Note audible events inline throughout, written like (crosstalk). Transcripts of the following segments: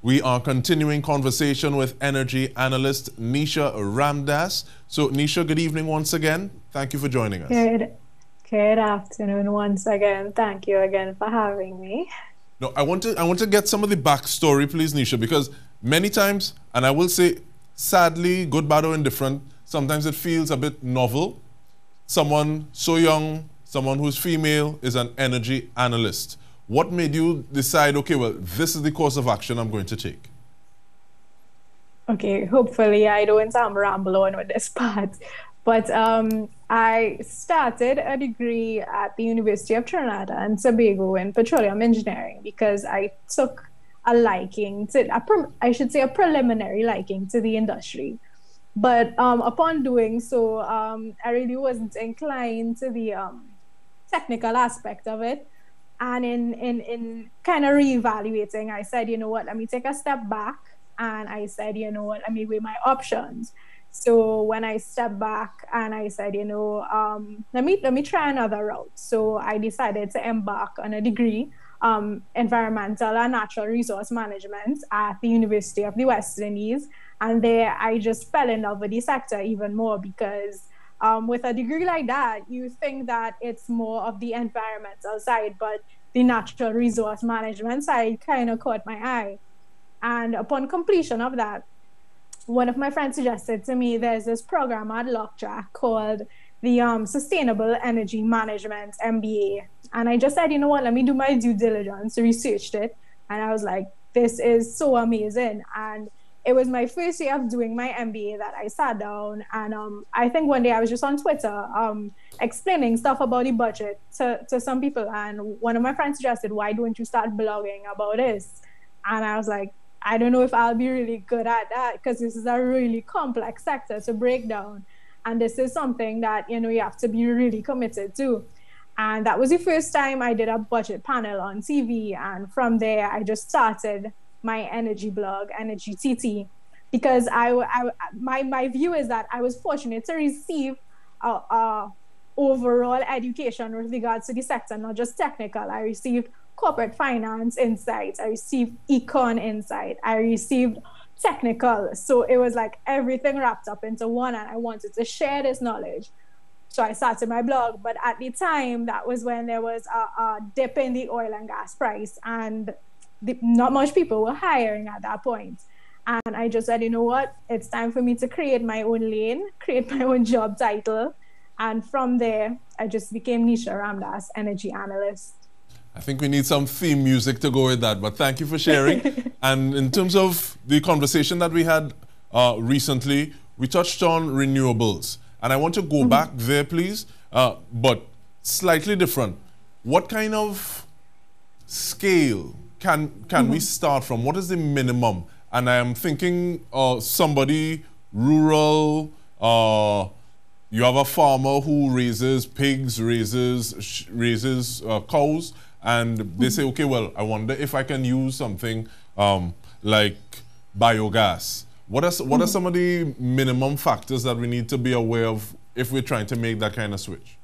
We are continuing conversation with energy analyst Neisha Ramdass. So, Neisha, good evening once again. Thank you for joining us. Good, good afternoon once again. Thank you again for having me. No, I want to I want to get some of the backstory, please, Neisha, because many times, and I will say, sadly, good, bad, or indifferent, sometimes it feels a bit novel. Someone so young, someone who's female, is an energy analyst. What made you decide, okay, well, this is the course of action I'm going to take? Okay, hopefully I don't sound ramble on with this (laughs) part. But um, I started a degree at the University of Trinidad and Tobago in petroleum engineering because I took a liking to, a I should say, a preliminary liking to the industry. But um, upon doing so, um, I really wasn't inclined to the um, technical aspect of it. And in, in, in kind of reevaluating, I said, you know what, let me take a step back. And I said, you know what, let me weigh my options. So when I stepped back and I said, you know, um, let me let me try another route. So I decided to embark on a degree, um, environmental and natural resource management at the University of the West Indies. And there I just fell in love with the sector even more because um, with a degree like that, you think that it's more of the environmental side, but the natural resource management side kind of caught my eye. And upon completion of that, one of my friends suggested to me there's this program at Lok Jack called the um, Sustainable Energy Management MBA. And I just said, you know what, let me do my due diligence, researched it. And I was like, this is so amazing. And it was my first year of doing my MBA that I sat down and um, I think one day I was just on Twitter um, explaining stuff about the budget to, to some people and one of my friends suggested, why don't you start blogging about this? And I was like, I don't know if I'll be really good at that because this is a really complex sector to break down. And this is something that, you know, you have to be really committed to. And that was the first time I did a budget panel on TV. And from there, I just started my energy blog, Energy TT, because I, I my my view is that I was fortunate to receive a, a overall education with regards to the sector, not just technical. I received corporate finance insights, I received econ insight, I received technical. So it was like everything wrapped up into one, and I wanted to share this knowledge. So I started my blog, but at the time, that was when there was a, a dip in the oil and gas price, and the, not much people were hiring at that point. And I just said, you know what? It's time for me to create my own lane, (laughs) create my own job title. And from there, I just became Neisha Ramdass, energy analyst. I think we need some theme music to go with that, but thank you for sharing. (laughs) and in terms of the conversation that we had uh, recently, we touched on renewables. And I want to go mm -hmm. back there, please, uh, but slightly different. What kind of scale can can mm -hmm. we mm-hmm. start from? What is the minimum? And I am thinking uh, somebody rural, uh, you have a farmer who raises pigs, raises raises uh, cows, and they mm -hmm. say, okay, well, I wonder if I can use something um, like biogas. What are what are mm-hmm. some of the minimum factors that we need to be aware of if we're trying to make that kind of switch?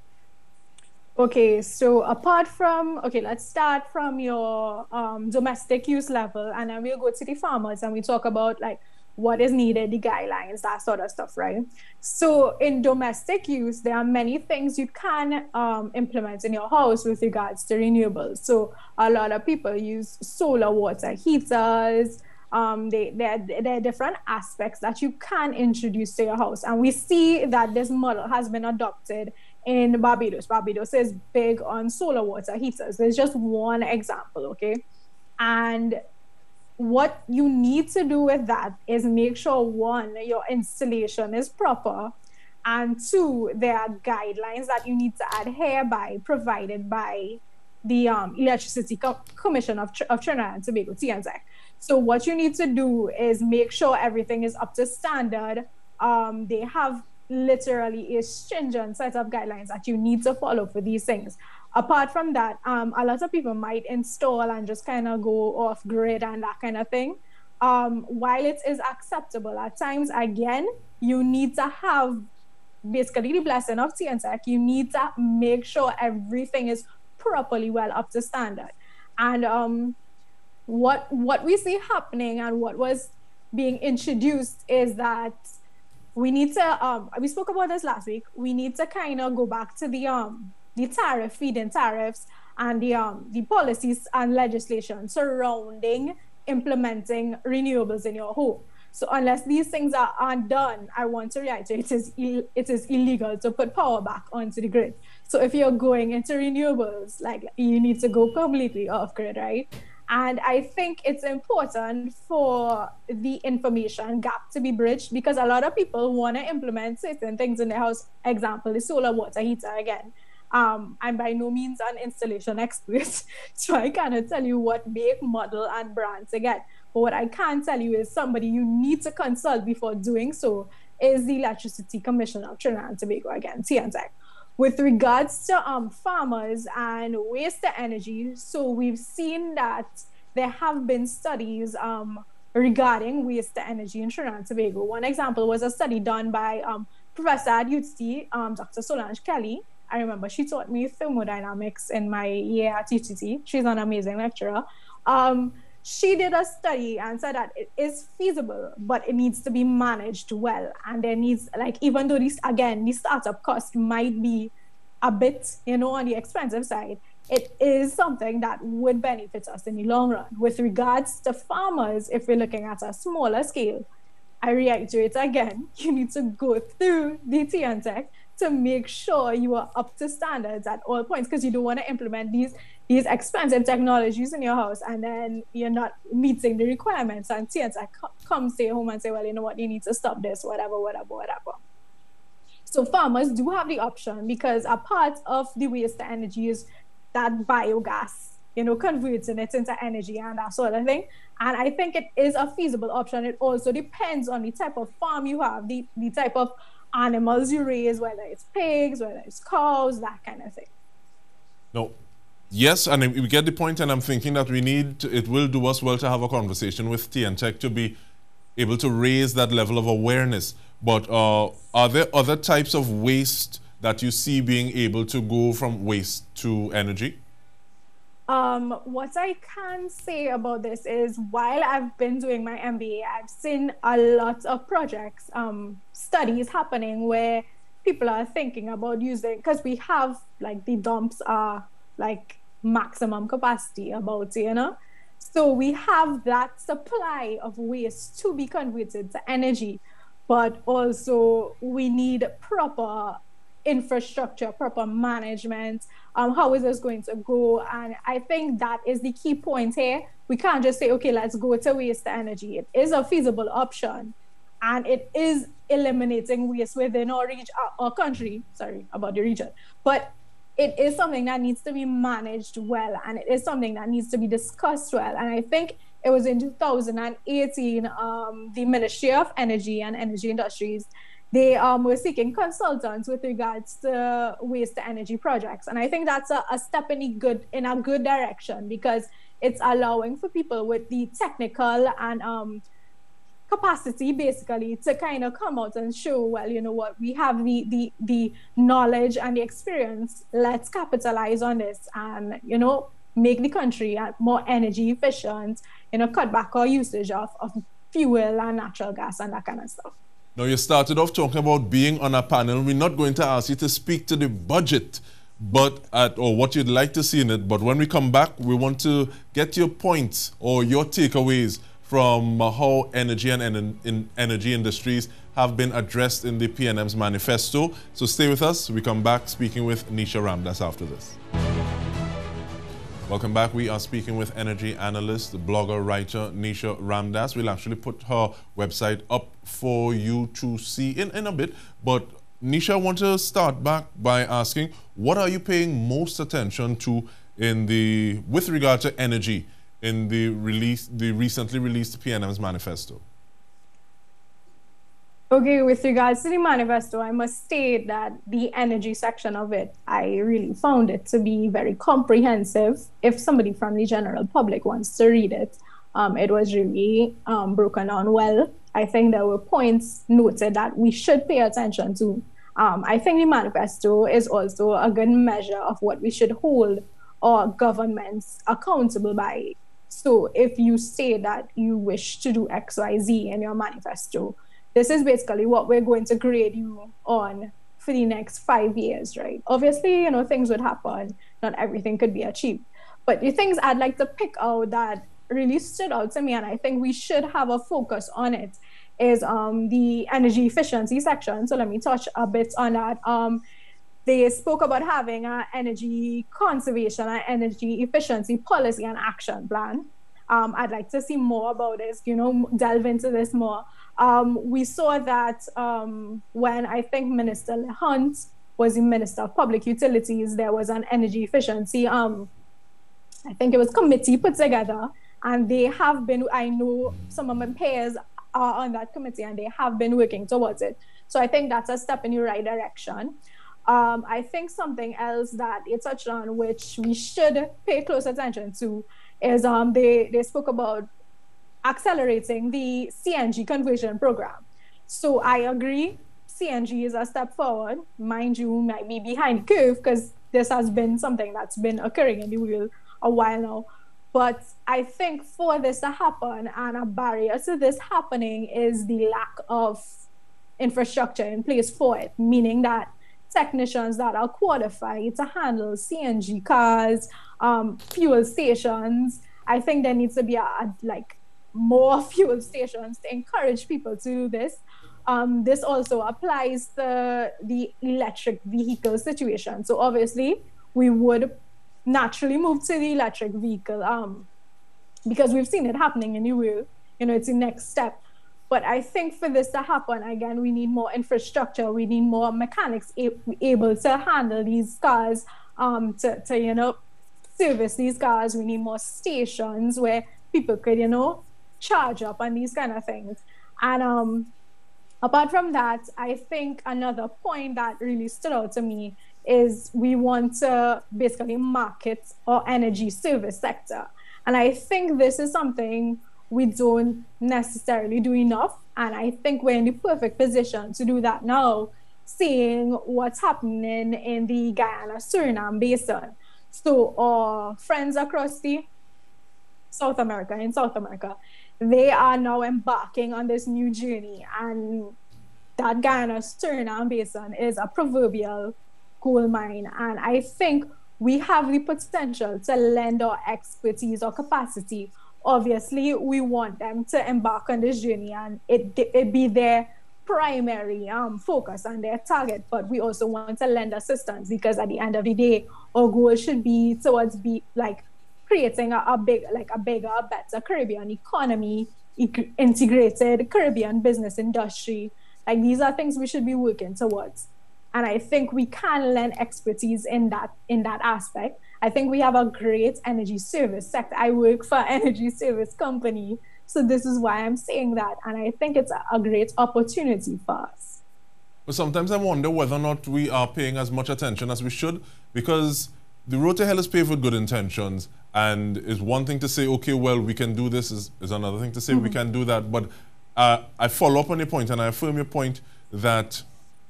Okay, so apart from, okay, let's start from your um, domestic use level and then we'll go to the farmers and we talk about like what is needed, the guidelines, that sort of stuff, right? So in domestic use, there are many things you can um, implement in your house with regards to renewables. So a lot of people use solar water heaters, um, they, there, there are different aspects that you can introduce to your house. And we see that this model has been adopted in Barbados. Barbados is big on solar water heaters. There's just one example, okay? And what you need to do with that is make sure one, your installation is proper, and two, there are guidelines that you need to adhere by, provided by the um, Electricity Co- Commission of, of Trinidad and Tobago, TNTEC. So what you need to do is make sure everything is up to standard. Um, they have literally a stringent set of guidelines that you need to follow for these things. Apart from that, um, a lot of people might install and just kind of go off grid and that kind of thing. Um, while it is acceptable at times, again, you need to have basically the blessing of TNTEC. You need to make sure everything is properly well up to standard. And um, what what we see happening and what was being introduced is that we need to um we spoke about this last week. We need to kind of go back to the um the tariff feed-in tariffs and the um the policies and legislation surrounding implementing renewables in your home. So unless these things are undone i want to reiterate it is Ill- it is illegal to put power back onto the grid. So if you're going into renewables like you need to go completely off grid right and I think it's important for the information gap to be bridged because a lot of people want to implement certain things in their house. Example, the solar water heater again. Um, I'm by no means an installation expert, (laughs) so I cannot tell you what make, model, and brand to get. But what I can tell you is somebody you need to consult before doing so is the Electricity Commission of Trinidad and Tobago again, TNTEC with regards to um, farmers and waste to energy, so we've seen that there have been studies um, regarding waste to energy in Trinidad and Tobago. One example was a study done by um, Professor at UTT, um, Dr. Solange Kelly. I remember she taught me thermodynamics in my year at UTT. She's an amazing lecturer. Um, she did a study and said that it is feasible, but it needs to be managed well. And there needs, like, even though this, again, the startup cost might be a bit, you know, on the expensive side, it is something that would benefit us in the long run. With regards to farmers, if we're looking at a smaller scale, I reiterate again, (laughs) you need to go through the TNTEC to make sure you are up to standards at all points because you don't want to implement these these expensive technologies in your house and then you're not meeting the requirements and TNTEC come stay home and say, well, you know what, you need to stop this, whatever, whatever, whatever. So farmers do have the option because a part of the waste energy is that biogas, you know, converting it into energy and that sort of thing. And I think it is a feasible option. It also depends on the type of farm you have, the, the type of animals you raise, whether it's pigs, whether it's cows, that kind of thing. No. Yes, and we get the point, and I'm thinking that we need, to, it will do us well to have a conversation with TNTEC to be able to raise that level of awareness. But uh, are there other types of waste that you see being able to go from waste to energy? Um, what I can say about this is while I've been doing my MBA, I've seen a lot of projects, um, studies happening where people are thinking about using, because we have like the dumps are like maximum capacity about, you know? So we have that supply of waste to be converted to energy, but also we need proper infrastructure, proper management. Um, how is this going to go? And I think that is the key point here. We can't just say, okay, let's go to waste energy. It is a feasible option, and it is eliminating waste within our region, our, our country. Sorry about the region, but it is something that needs to be managed well, and it is something that needs to be discussed well. And I think it was in 2018, um, the Ministry of Energy and Energy Industries they um, were seeking consultants with regards to waste to energy projects. And I think that's a, a step in a good in a good direction because it's allowing for people with the technical and um, capacity basically to kind of come out and show well you know what we have the the the knowledge and the experience let's capitalize on this and you know make the country more energy efficient you know cut back our usage of, of fuel and natural gas and that kind of stuff now, you started off talking about being on a panel. We're not going to ask you to speak to the budget, but at, or what you'd like to see in it. But when we come back, we want to get your points or your takeaways from how energy and en in energy industries have been addressed in the PNM's manifesto. So stay with us. We come back speaking with Neisha Ramdass after this. Welcome back. We are speaking with energy analyst, blogger, writer Neisha Ramdass. We'll actually put her website up for you to see in, in a bit. But Neisha, I want to start back by asking, what are you paying most attention to in the with regard to energy in the release the recently released PNM's manifesto? Okay, with regards to the manifesto, I must state that the energy section of it, I really found it to be very comprehensive. If somebody from the general public wants to read it, um, it was really um, broken down well. I think there were points noted that we should pay attention to. Um, I think the manifesto is also a good measure of what we should hold our governments accountable by So if you say that you wish to do XYZ in your manifesto, this is basically what we're going to grade you on for the next five years, right? Obviously, you know, things would happen. Not everything could be achieved. But the things I'd like to pick out that really stood out to me, and I think we should have a focus on it, is um, the energy efficiency section. So let me touch a bit on that. Um, they spoke about having an energy conservation and energy efficiency policy and action plan. Um, I'd like to see more about this, you know, delve into this more. Um, we saw that um, when I think Minister Hunte was the Minister of Public Utilities, there was an energy efficiency, um, I think it was committee put together, and they have been, I know some of my peers are on that committee and they have been working towards it. So I think that's a step in the right direction. Um, I think something else that they touched on, which we should pay close attention to, is um, they, they spoke about accelerating the CNG conversion program. So I agree, CNG is a step forward. Mind you, might be behind curve because this has been something that's been occurring in the wheel a while now. But I think for this to happen and a barrier to this happening is the lack of infrastructure in place for it, meaning that technicians that are qualified to handle CNG cars, um, fuel stations. I think there needs to be a, a, like more (laughs) fuel stations to encourage people to do this. Um, this also applies to the electric vehicle situation. So obviously, we would naturally move to the electric vehicle um, because we've seen it happening in the world. You know, it's the next step. But I think for this to happen, again, we need more infrastructure. We need more mechanics able to handle these cars, um, to, to, you know, service these cars. We need more stations where people could, you know, charge up and these kind of things. And um, apart from that, I think another point that really stood out to me is we want to basically market our energy service sector. And I think this is something we don't necessarily do enough. And I think we're in the perfect position to do that now, seeing what's happening in the Guyana Suriname basin. So, our friends across the South America, in South America, they are now embarking on this new journey. And that Guyana Suriname basin is a proverbial gold mine. And I think we have the potential to lend our expertise or capacity obviously we want them to embark on this journey and it, it be their primary um, focus and their target, but we also want to lend assistance because at the end of the day, our goal should be towards be like creating a, a big, like a bigger, better Caribbean economy, integrated Caribbean business industry. Like these are things we should be working towards. And I think we can lend expertise in that in that aspect. I think we have a great energy service sector. I work for an energy service company. So this is why I'm saying that. And I think it's a, great opportunity for us. But sometimes I wonder whether or not we are paying as much attention as we should because the road to hell is paved with good intentions. And it's one thing to say, okay, well, we can do this, is, is another thing to say, mm-hmm. we can do that. But uh, I follow up on your point and I affirm your point that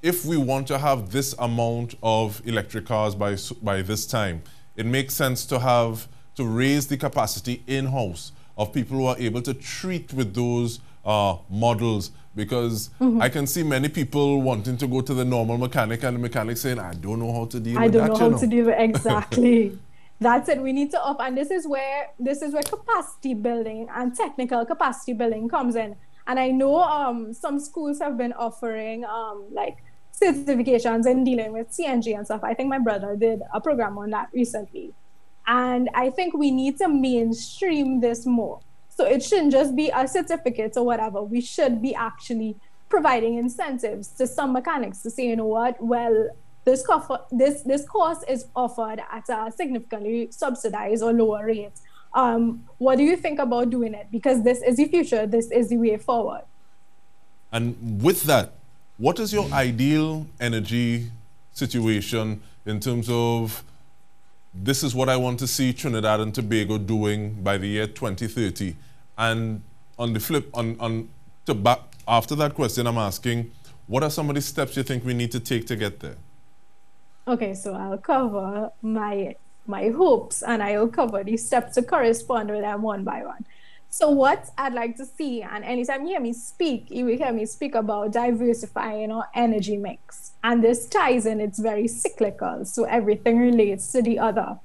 if we want to have this amount of electric cars by, by this time, it makes sense to have to raise the capacity in house of people who are able to treat with those uh, models because mm-hmm. I can see many people wanting to go to the normal mechanic and the mechanic saying, I don't know how to deal I with that. I don't know how know. to deal with (laughs) exactly. That's it. We need to up, and this is where this is where capacity building and technical capacity building comes in. And I know um, some schools have been offering um, like certifications and dealing with CNG and stuff. I think my brother did a program on that recently. And I think we need to mainstream this more. So it shouldn't just be a certificate or whatever. We should be actually providing incentives to some mechanics to say, you know what, well, this, co- this, this course is offered at a significantly subsidized or lower rate. Um, what do you think about doing it? Because this is the future, this is the way forward. And with that, what is your ideal energy situation in terms of this is what I want to see Trinidad and Tobago doing by the year 2030? And on the flip, on, on to back, after that question, I'm asking, what are some of the steps you think we need to take to get there? Okay, so I'll cover my my hopes, and I will cover the steps to correspond with them one by one. So, what I'd like to see, and anytime you hear me speak, you will hear me speak about diversifying our energy mix. And this ties in, it's very cyclical. So, everything relates to the other.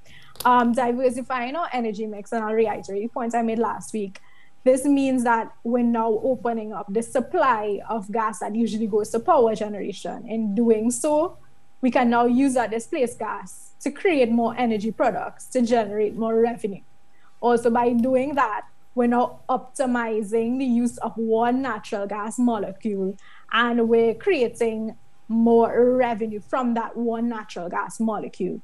Um, diversifying our energy mix, and I'll reiterate the points I made last week. This means that we're now opening up the supply of gas that usually goes to power generation. In doing so, we can now use that displaced gas to create more energy products to generate more revenue. Also, by doing that, we're now optimizing the use of one natural gas molecule and we're creating more revenue from that one natural gas molecule.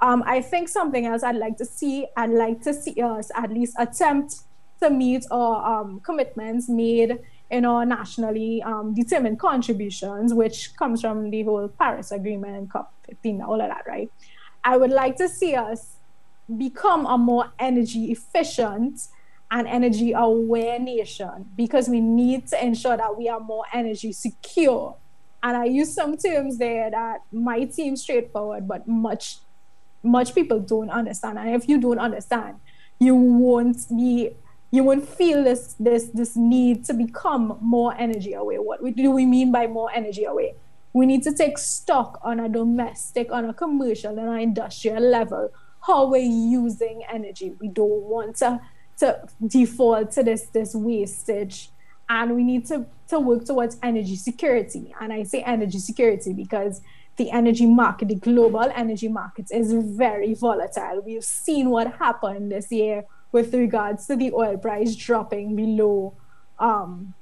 Um, I think something else I'd like to see, I'd like to see us at least attempt to meet our um, commitments made in our nationally um, determined contributions, which comes from the whole Paris Agreement and COP15, all of that, right? I would like to see us become a more energy efficient and energy aware nation because we need to ensure that we are more energy secure. And I use some terms there that might seem straightforward, but much, much people don't understand. And if you don't understand, you won't be you won't feel this this this need to become more energy aware. What do we mean by more energy aware? We need to take stock on a domestic, on a commercial, and an industrial level how we're using energy. We don't want to to default to this this wastage, and we need to to work towards energy security. And I say energy security because the energy market, the global energy market, is very volatile. We've seen what happened this year with regards to the oil price dropping below um,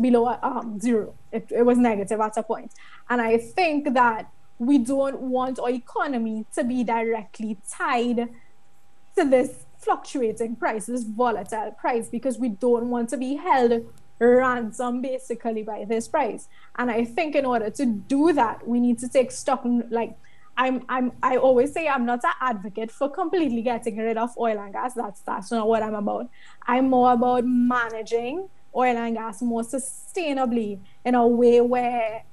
below um, zero. It, it was negative at a point. And I think that we don't want our economy to be directly tied to this fluctuating prices, volatile price, because we don't want to be held ransom basically by this price. And I think in order to do that, we need to take stock, like I'm I'm I always say I'm not an advocate for completely getting rid of oil and gas. That's that's not what I'm about. I'm more about managing oil and gas more sustainably in a way where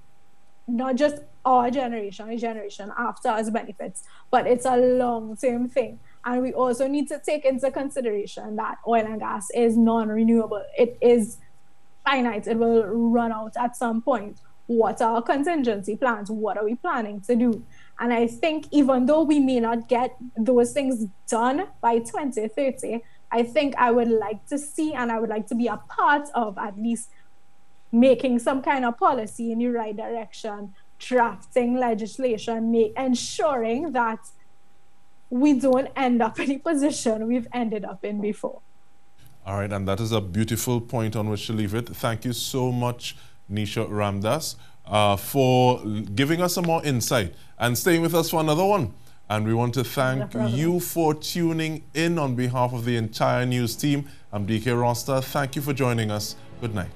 not just our generation, generation after us benefits, but it's a long-term thing. And we also need to take into consideration that oil and gas is non-renewable. It is finite. It will run out at some point. What are our contingency plans? What are we planning to do? And I think even though we may not get those things done by 2030, I think I would like to see and I would like to be a part of at least making some kind of policy in the right direction, drafting legislation, make, ensuring that we don't end up in a position we've ended up in before. All right, and that is a beautiful point on which to leave it. Thank you so much, Neisha Ramdass uh, for giving us some more insight and staying with us for another one. And we want to thank no you for tuning in on behalf of the entire news team. I'm DK Roster. Thank you for joining us. Good night.